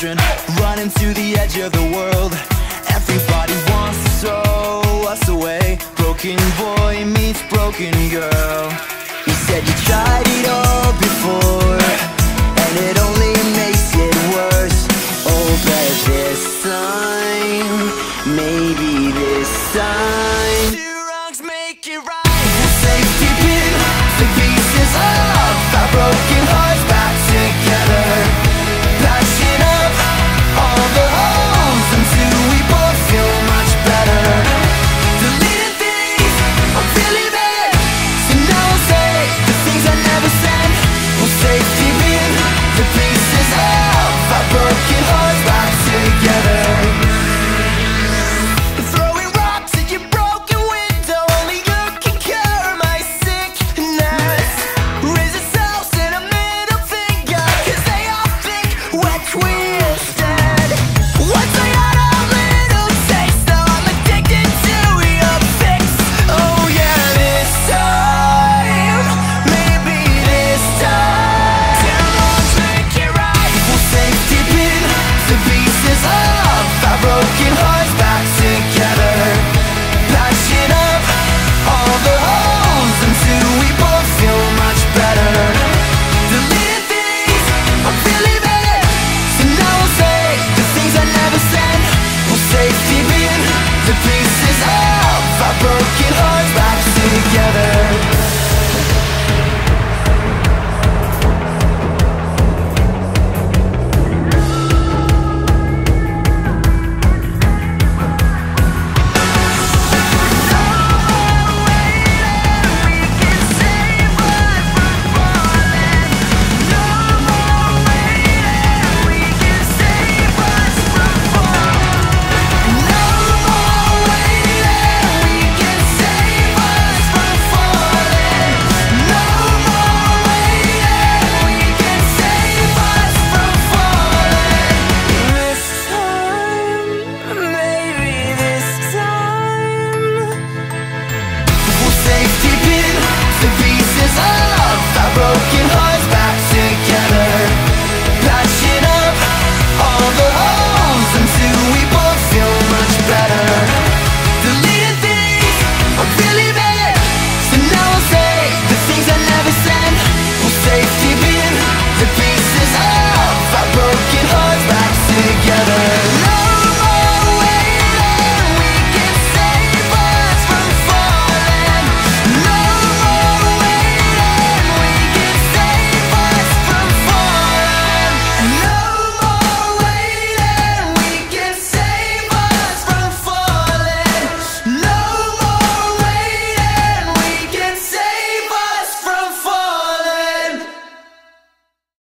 children running to the edge of the world. Everybody wants to throw us away. Broken boy meets broken girl. He said you tried it all before, and it only makes it worse. Oh, but this time, maybe this time, pieces of broken hearts